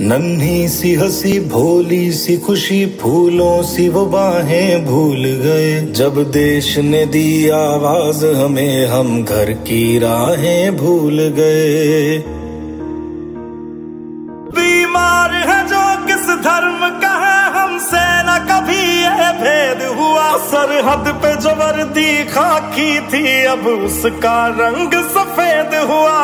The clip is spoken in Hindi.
नन्ही सी हँसी, भोली सी खुशी, फूलों सी वो बाहें भूल गए। जब देश ने दी आवाज़, हमें हम घर की राहें भूल गए। बीमार है जो किस धर्म का है, हमसे न कभी ये भेद हुआ। सरहद पे जो वर्दी खाकी थी, अब उसका रंग सफ़ेद हुआ।